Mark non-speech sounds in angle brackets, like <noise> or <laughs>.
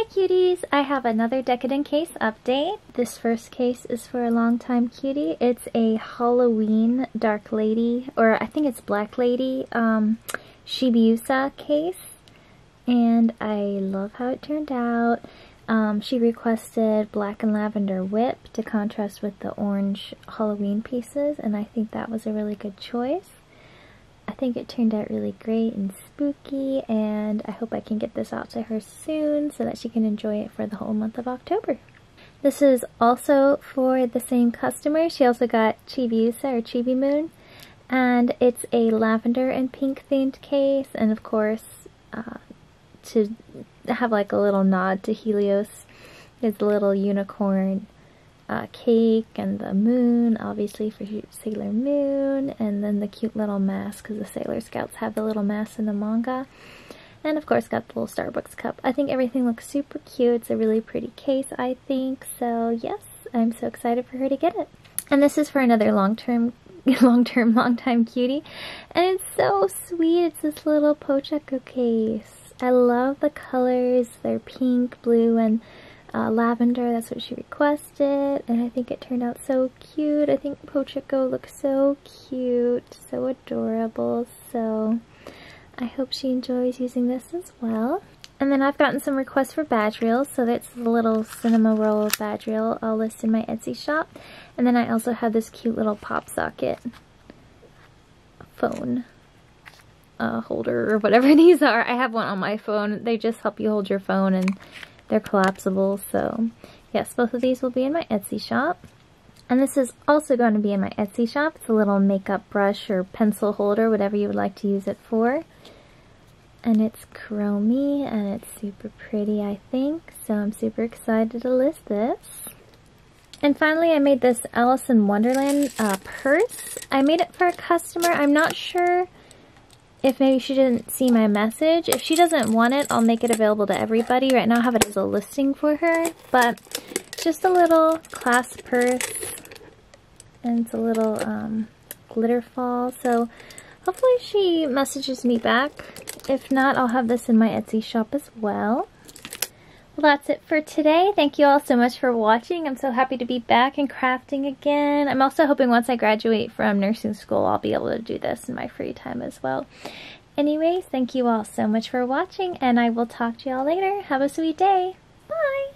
Hi cuties! I have another Decoden case update. This first case is for a long time cutie. It's a Halloween Dark Lady, or I think it's Black Lady, um, Chibiusa case. And I love how it turned out. Um, she requested black and lavender whip to contrast with the orange Halloween pieces, and I think that was a really good choice. I think it turned out really great and spooky and I hope I can get this out to her soon so that she can enjoy it for the whole month of October. This is also for the same customer. She also got Chibiusa or Chibi Moon and it's a lavender and pink themed case and of course uh, to have like a little nod to Helios is little unicorn uh, cake and the moon, obviously for Sailor Moon, and then the cute little mask because the Sailor Scouts have the little mask in the manga. And of course got the little Starbucks cup. I think everything looks super cute. It's a really pretty case, I think. So yes, I'm so excited for her to get it. And this is for another long-term, <laughs> long-term, long-time cutie. And it's so sweet. It's this little Pochacco case. I love the colors. They're pink, blue, and uh, lavender. That's what she requested, and I think it turned out so cute. I think Pochacco looks so cute, so adorable, so I hope she enjoys using this as well. And then I've gotten some requests for badge reels, so that's the little Cinnamoroll badge reel I'll list in my Etsy shop. And then I also have this cute little pop socket phone uh, holder or whatever <laughs> these are. I have one on my phone. They just help you hold your phone and they're collapsible, so yes, both of these will be in my Etsy shop. And this is also going to be in my Etsy shop. It's a little makeup brush or pencil holder, whatever you would like to use it for. And it's chromy and it's super pretty, I think. So I'm super excited to list this. And finally, I made this Alice in Wonderland uh, purse. I made it for a customer. I'm not sure if maybe she didn't see my message. If she doesn't want it, I'll make it available to everybody. Right now I have it as a listing for her, but just a little clasp purse, and it's a little um, glitter fall, so hopefully she messages me back. If not, I'll have this in my Etsy shop as well. Well, that's it for today. Thank you all so much for watching. I'm so happy to be back and crafting again. I'm also hoping once I graduate from nursing school, I'll be able to do this in my free time as well. Anyways, thank you all so much for watching, and I will talk to y'all later. Have a sweet day. Bye!